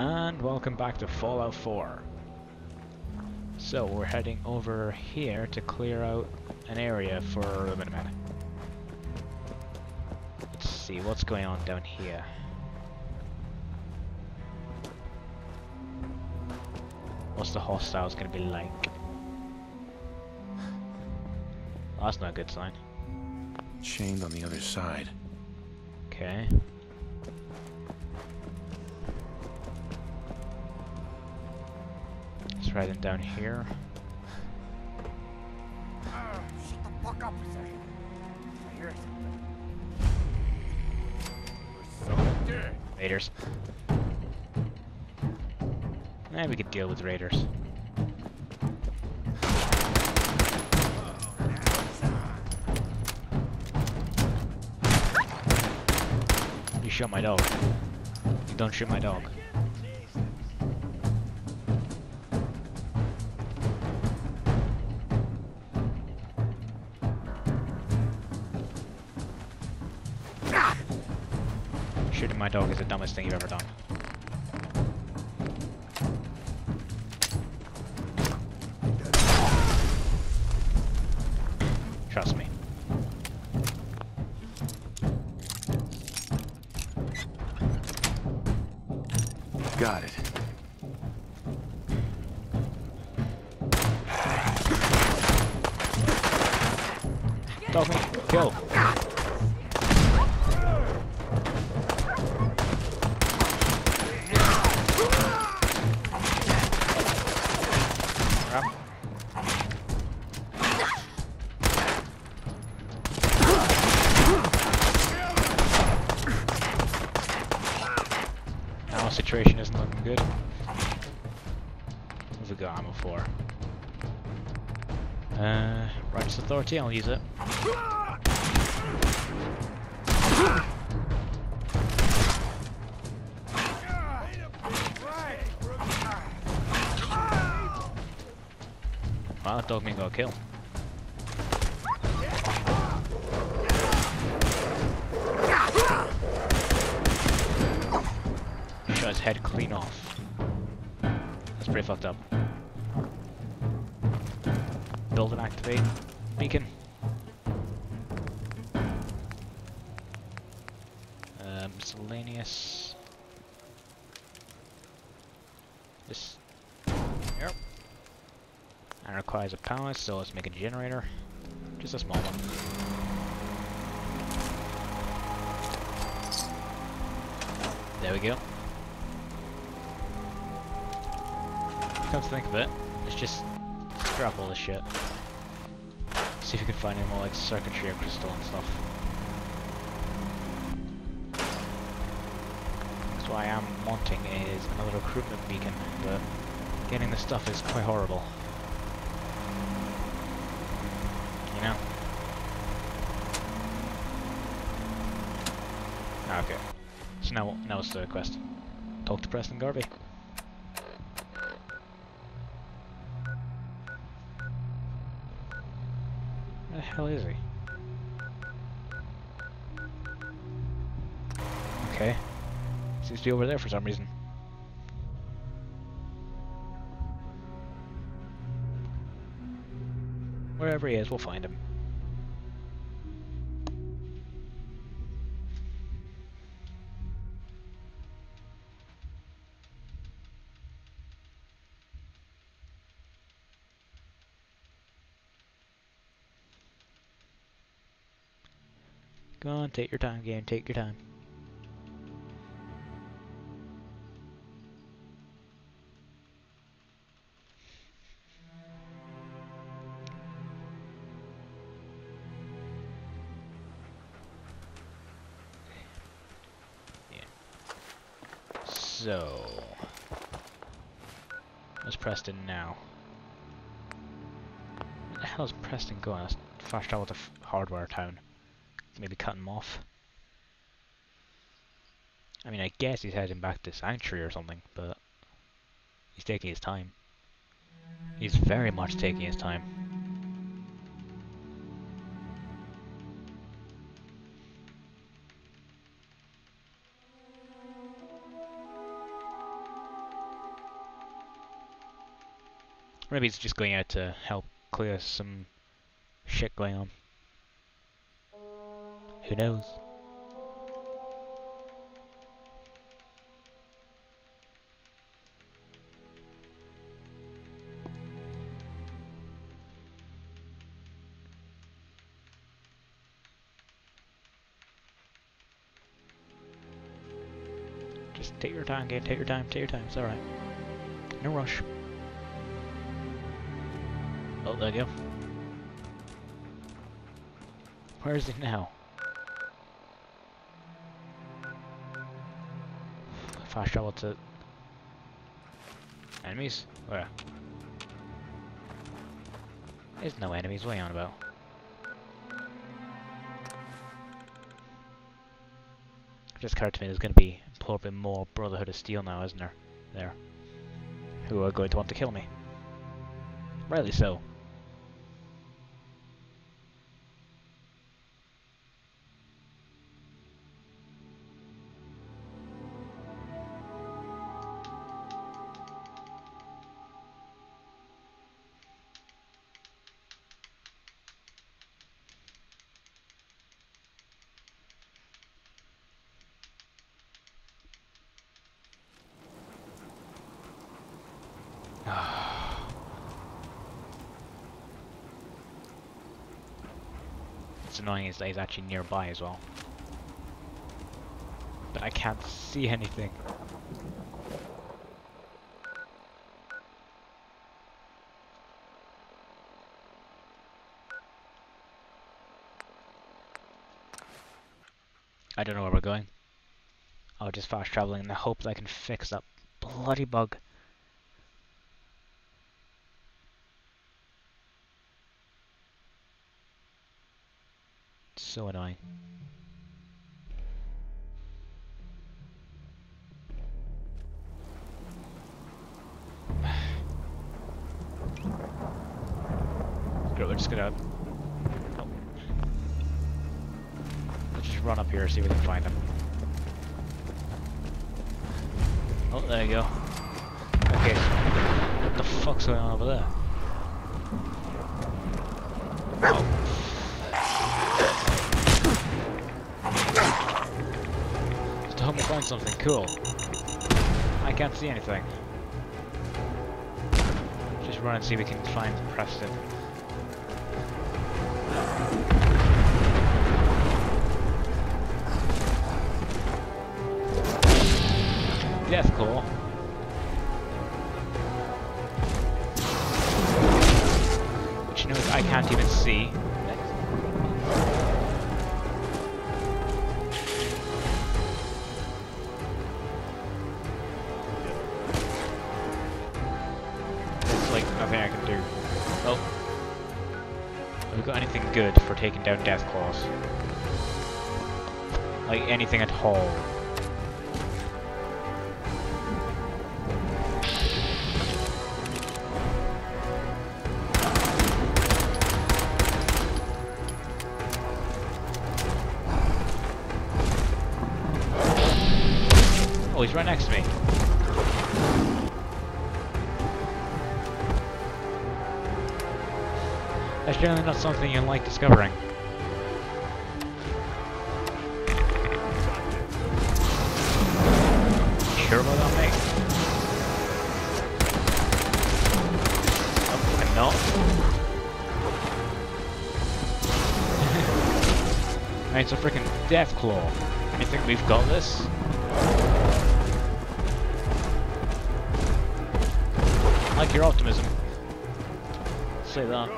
And welcome back to Fallout 4. So we're heading over here to clear out an area for a minute. Let's see what's going on down here. What's the hostiles gonna be like? Oh, that's not a good sign. Chained on the other side. Okay. Let's down here. Raiders. Eh, we could deal with raiders. You shot my dog. You don't shoot my dog. Dog is the dumbest thing you've ever done. Situation isn't looking good. What's we got ammo for? Uh, Righteous Authority, I'll use it. Wow, that Dogmeat got a kill. Fucked up. Build and activate. Beacon. Uh, miscellaneous. This. Yep. And requires a power, so let's make a generator. Just a small one. There we go. Come to think of it, let's just scrap all this shit. See if we can find any more like circuitry or crystal and stuff. That's what I am wanting is another recruitment beacon, but getting this stuff is quite horrible. You know? Ah, Okay. So now, now what's the quest? Talk to Preston Garvey. Hell is he? Okay. Seems to be over there for some reason. Wherever he is, we'll find him. Take your time, game. Take your time. Yeah. So, where's Preston now? Where the hell is Preston going? Let's flash travel to F- Hardware Town maybe cut him off. I mean, I guess he's heading back to Sanctuary or something, but he's taking his time. He's very much taking his time. Maybe he's just going out to help clear some shit going on. Who knows? Just take your time, game. Take your time. Take your time. It's alright. No rush. Oh, there you go. Where is he now? Fast travel to enemies? Where? There's no enemies. What are you on about? It just occurred to me there's going to be probably more Brotherhood of Steel now, isn't there? There. Who are going to want to kill me. Rightly so. Annoying is that he's actually nearby as well. But I can't see anything. I don't know where we're going. I'll just fast traveling in the hope that I can fix that bloody bug. So annoying. Great, we're just gonna... Oh. Let's just run up here and see if we can find him. Oh, there you go. Okay, what the fuck's going on over there? Oh. Something cool. I can't see anything. Just run and see if we can find Preston. Deathclaw. Anything at all? Oh, he's right next to me. That's generally not something you like discovering. Claw. You think we've got this? Like your optimism. Say that.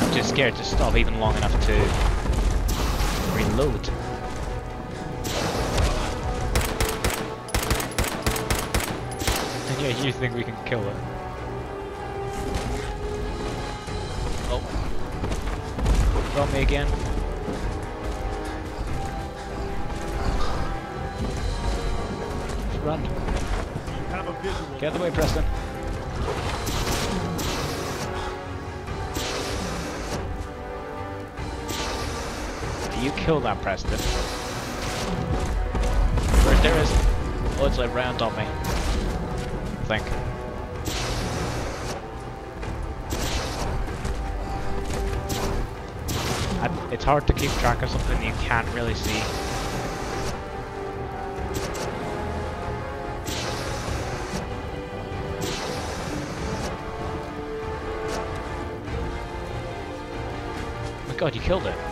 I'm just scared to stop even long enough to reload. Yeah, you think we can kill it? Oh. Got me again. Run. Get out the way, Preston. you kill that Preston. Whereas there is... Oh, it's like round on me. Think. I, it's hard to keep track of something you can't really see. Oh my god, you killed it.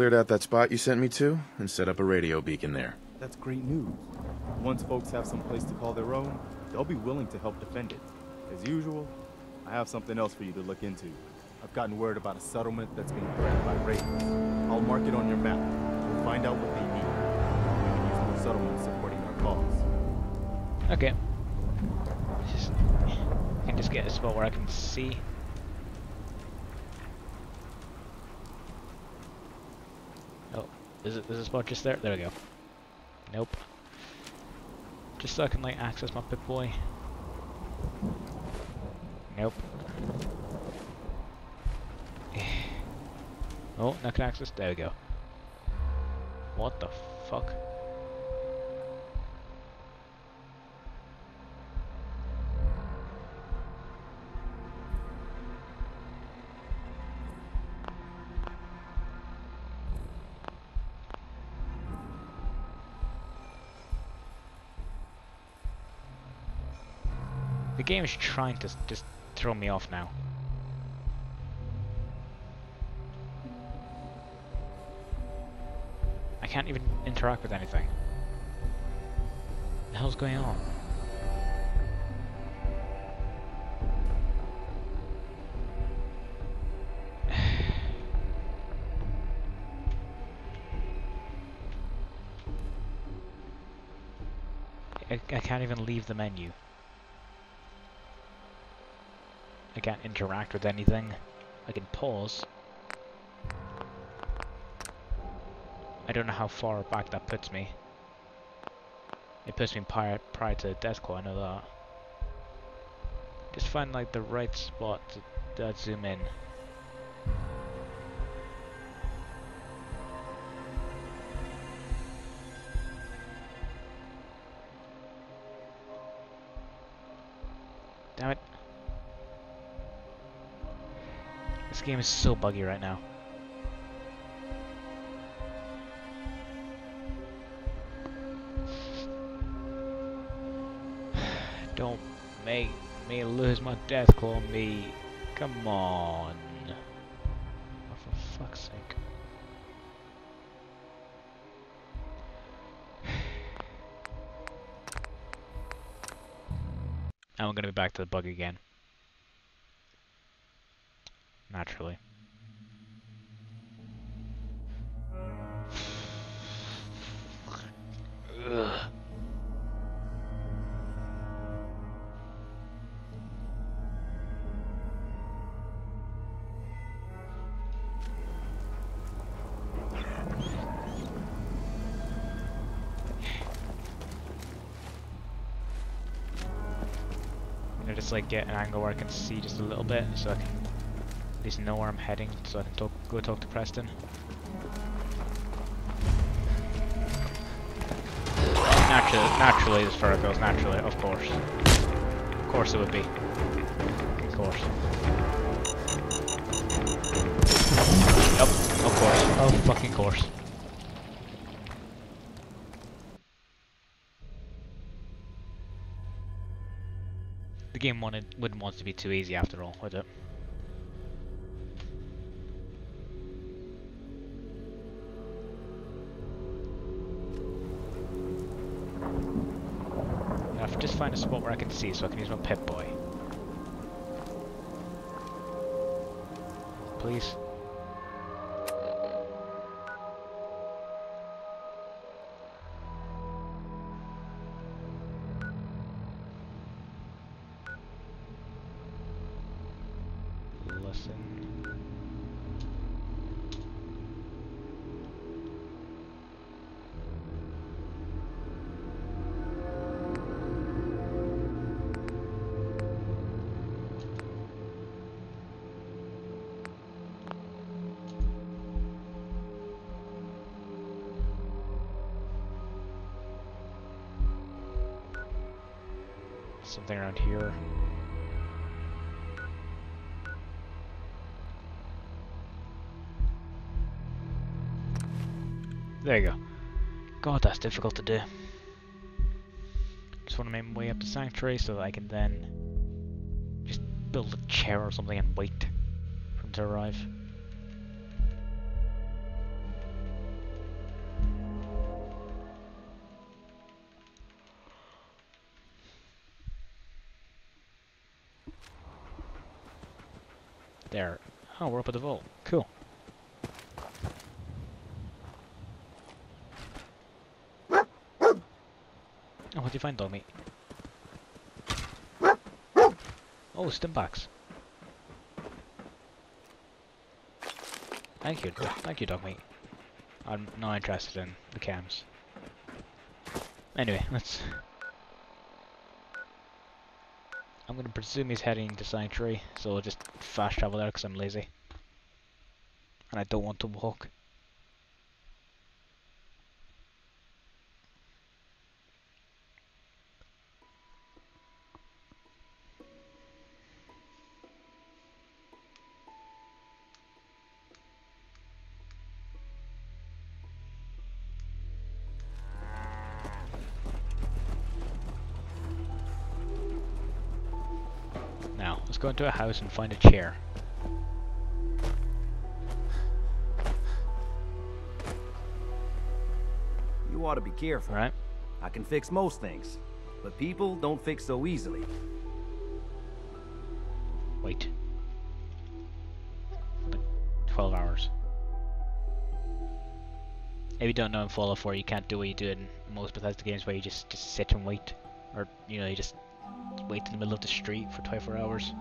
Cleared out that spot you sent me to and set up a radio beacon there. That's great news. Once folks have some place to call their own, they'll be willing to help defend it. As usual, I have something else for you to look into. I've gotten word about a settlement that's being threatened by raiders. I'll mark it on your map. We'll find out what they need. We can use those settlements supporting our cause. Okay. Just, I can just get a spot where I can see. Oh, is it? Is a spot just there? There we go. Nope. Just so I can like access my Pip Boy. Nope. oh, now can access. There we go. What the fuck? Game is trying to just throw me off now. I can't even interact with anything. The hell's going on? I, I can't even leave the menu. I can't interact with anything. I can pause. I don't know how far back that puts me. It puts me prior, prior to Deathclaw, I know that. Just find like the right spot to uh, zoom in. Game is so buggy right now. Don't make me lose my death claw me. Come on. Oh, for fuck's sake. And we're gonna be back to the bug again. Naturally. Ugh. Just like get an angle where I can see just a little bit so I can at least know where I'm heading so I can talk, go talk to Preston. Naturally, naturally this fur goes naturally, of course. Of course it would be. Of course. Yep, of course. Of fucking course. The game wanted, wouldn't want it to be too easy after all, would it? find a spot where I can see so I can use my Pip boy. Please. Listen. Something around here. There you go. God, that's difficult to do. Just want to make my way up to Sanctuary so that I can then just build a chair or something and wait for him to arrive. There. Oh, we're up at the vault. Cool. Oh, what did you find, Dogmeat? Oh, stimpaks. Thank you, thank you, Dogmeat. I'm not interested in the cams. Anyway, let's. I'm gonna presume he's heading to Sanctuary, so I'll just fast travel there because I'm lazy. And I don't want to walk. Go into a house and find a chair. You ought to be careful. Right? I can fix most things, but people don't fix so easily. Wait. Like 12 hours. If you don't know in Fallout 4, you can't do what you do in most Bethesda games where you just, just sit and wait. Or, you know, you just wait in the middle of the street for 24 hours.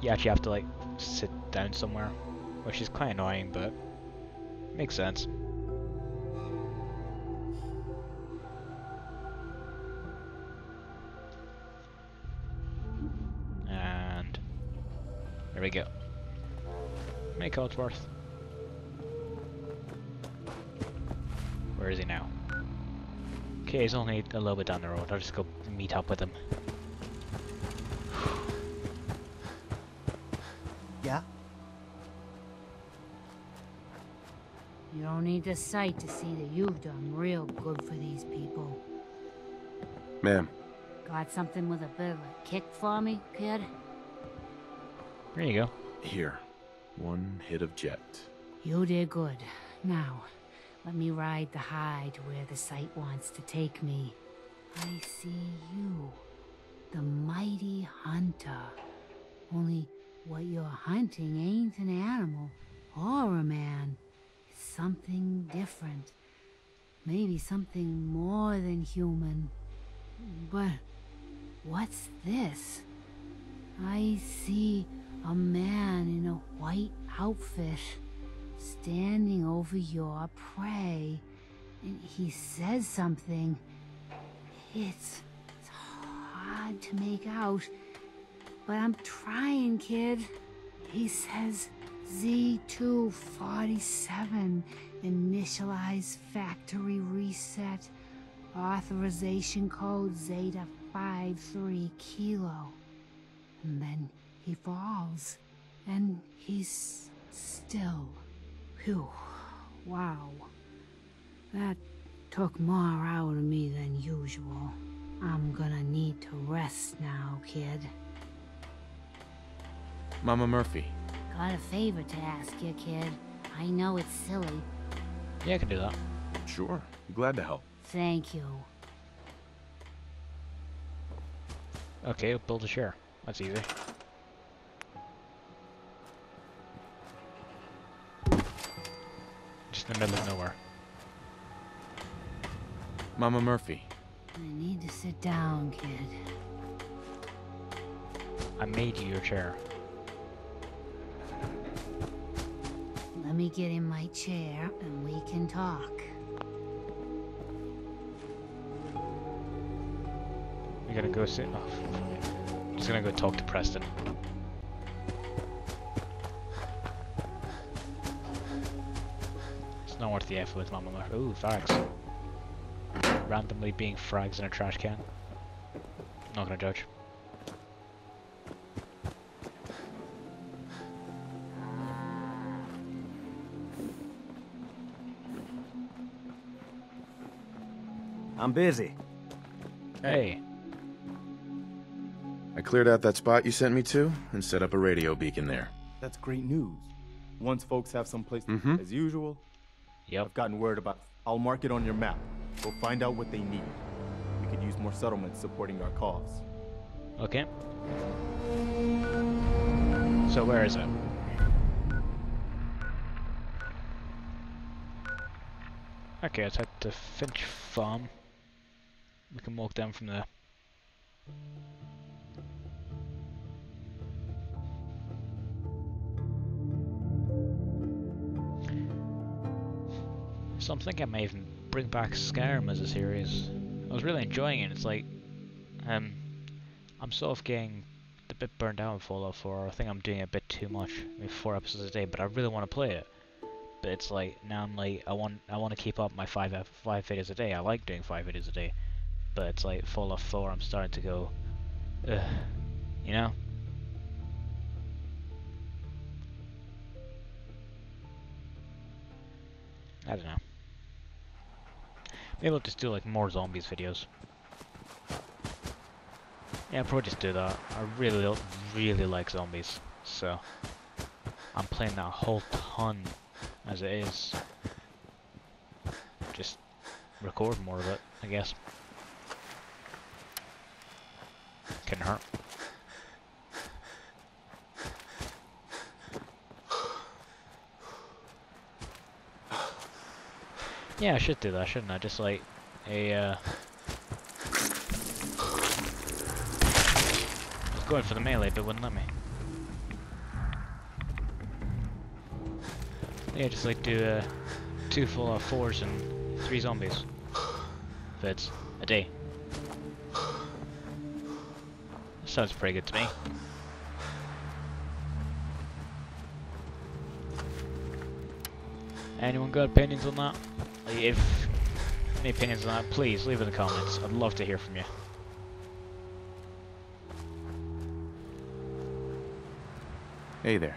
You actually have to, like, sit down somewhere. Which is quite annoying, but makes sense. And there we go. Make Codsworth. Where is he now? Okay, he's only a little bit down the road. I'll just go meet up with him. You don't need the sight to see that you've done real good for these people. Ma'am, Got something with a bit of a kick for me, kid? There you go. here. One hit of jet. You did good. Now, let me ride the high to where the sight wants to take me. I see you, the mighty hunter. Only what you're hunting ain't an animal or a man. Something different. Maybe something more than human. But what's this? I see a man in a white outfit standing over your prey. And he says something. It's, it's hard to make out, but I'm trying, kid. He says Z247, initialize factory reset, authorization code Zeta 53 Kilo. And then he falls, and he's still. Phew. Wow. That took more out of me than usual. I'm gonna need to rest now, kid. Mama Murphy. Got a favor to ask you, kid. I know it's silly. Yeah, I can do that. Sure. Glad to help. Thank you. Okay, we'll build a chair. That's easy. Just in the middle of nowhere. Mama Murphy. I need to sit down, kid. I made you your chair. Me get in my chair and we can talk. We're gonna go sit. Oh, I'm just gonna go talk to Preston. It's not worth the effort Mama. Ooh, frags. Randomly being frags in a trash can. Not gonna judge. I'm busy. Hey, I cleared out that spot you sent me to and set up a radio beacon there. That's great news. Once folks have some place, Mhm. as usual, yep. I've gotten word about. I'll mark it on your map. We'll find out what they need. We could use more settlements supporting our cause. Okay. So where is it? Okay, it's at the Finch Farm. We can walk down from there. So I'm thinking I may even bring back Skyrim as a series. I was really enjoying it. It's like, um, I'm sort of getting a bit burned out in Fallout 4. I think I'm doing a bit too much. Maybe four episodes a day, but I really want to play it. But it's like now I'm like I want I want to keep up my five five videos a day. I like doing five videos a day, but it's like Fallout 4. I'm starting to go, Ugh, you know. I don't know. Maybe I'll just do like more zombies videos. Yeah, I'll probably just do that. I really, really like zombies, so I'm playing that whole ton as it is. Just record more of it, I guess. Couldn't hurt. Yeah, I should do that, shouldn't I? Just like a uh I was going for the melee, but wouldn't let me. Yeah, just like do uh, two full of fours and three zombies. Fits a day. Sounds pretty good to me. Anyone got opinions on that? If any opinions on that, please leave in the comments. I'd love to hear from you. Hey there.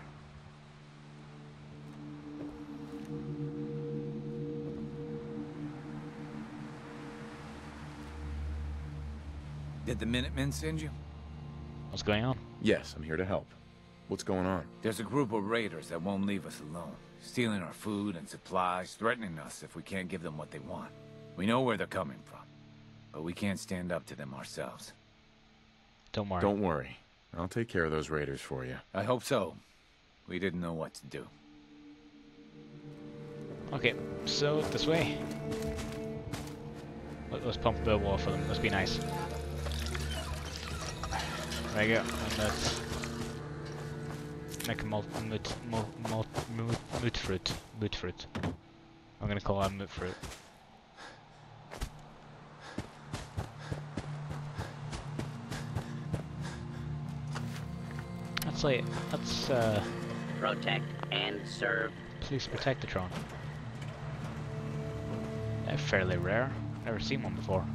Did the Minutemen send you? What's going on? Yes, I'm here to help. What's going on? There's a group of raiders that won't leave us alone, stealing our food and supplies, threatening us if we can't give them what they want. We know where they're coming from, but we can't stand up to them ourselves. Don't worry. Don't worry. I'll take care of those raiders for you. I hope so. We didn't know what to do. Okay, so this way. Let, us pump the bit of water for them. Let's be nice. There you go. And let's make a malt, moot, malt, malt, moot, moot fruit. Moot fruit. I'm gonna call that moot fruit. That's like that's uh Protect and serve. Police Protectatron. They're fairly rare. Never seen one before.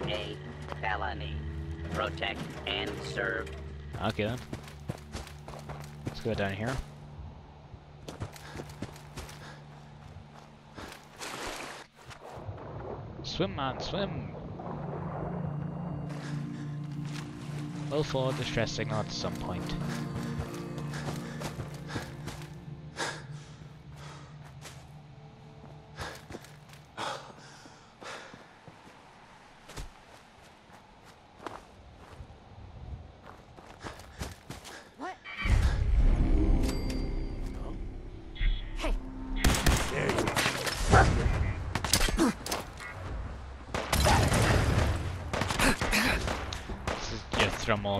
Is a felony. Protect and serve. Okay then. Let's go down here. Swim man, swim! We'll the distress signal at some point.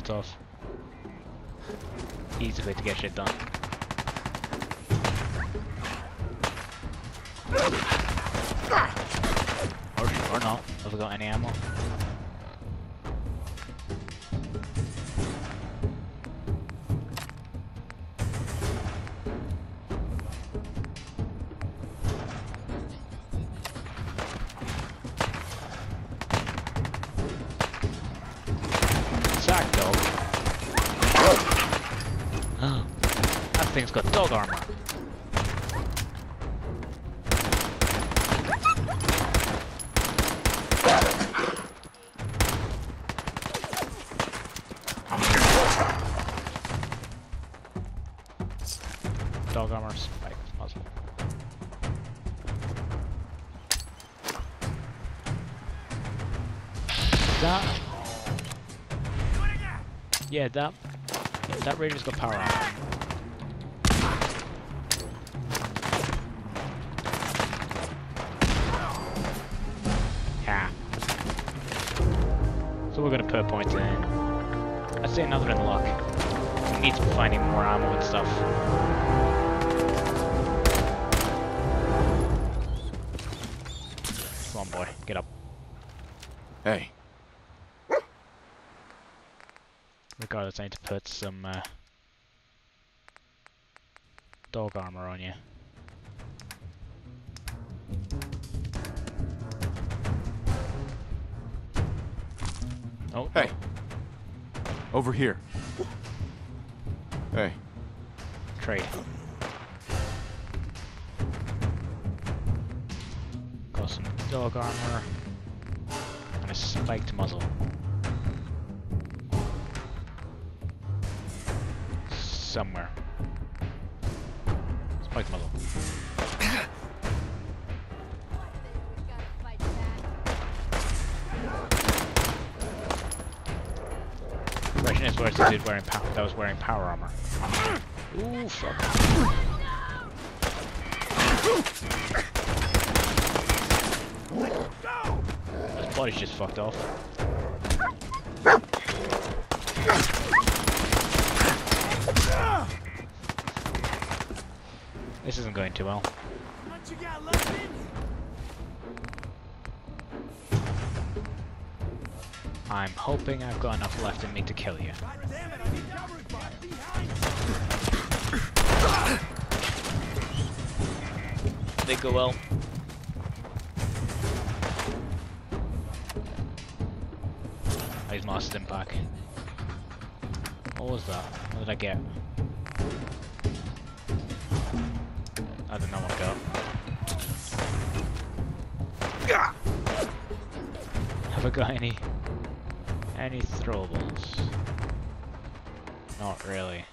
Molotov. Easy way to get shit done. Got dog armor. Dog armor spike muzzle. That yeah, that that ranger's got power armor. So we're gonna put a point in. I'd say another in luck. We need to be finding more ammo and stuff. Come on, boy, get up. Hey, Regardless, I need to put some uh, dog armor on you. Oh, hey. Over here. Hey, trade. Got some dog armor and a spiked muzzle. Somewhere. Spiked muzzle. Is where's the dude wearing pow that was wearing power armor? Ooh, fuck. His body's just fucked off. This isn't going too well. I'm hoping I've got enough left in me to kill you. They go well. He's mastered him back. What was that? What did I get? I don't know what I got. Have I got any any throwables? Not really.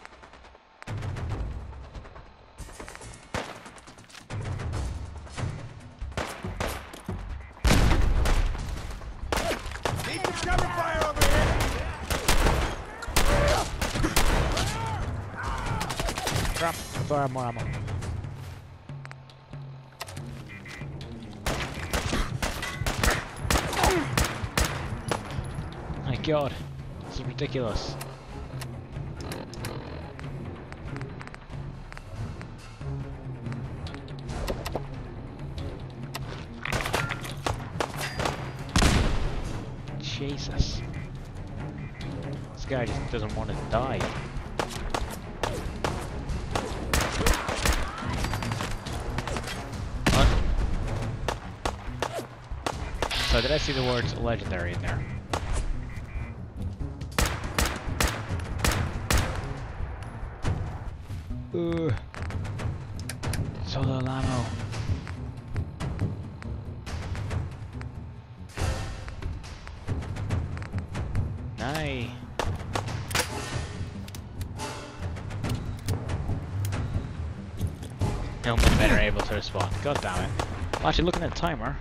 Crap, I I had more ammo. God, this is ridiculous. Jesus. This guy just doesn't want to die. So did I see the words legendary in there? Ooh. Solo ammo. Nice. Helmet better able to respond. God damn it. I'm actually, looking at the timer,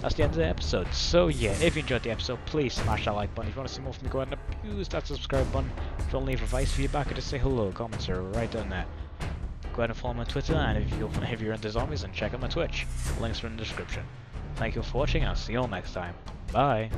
that's the end of the episode. So yeah, if you enjoyed the episode, please smash that like button. If you want to see more from me, go ahead and abuse that subscribe button. If you want to leave advice, feedback, or just say hello, comments are right down there. Go ahead and follow me on Twitter, and if, you, if you're into zombies, then check out my Twitch. Links are in the description. Thank you for watching, I'll see you all next time. Bye!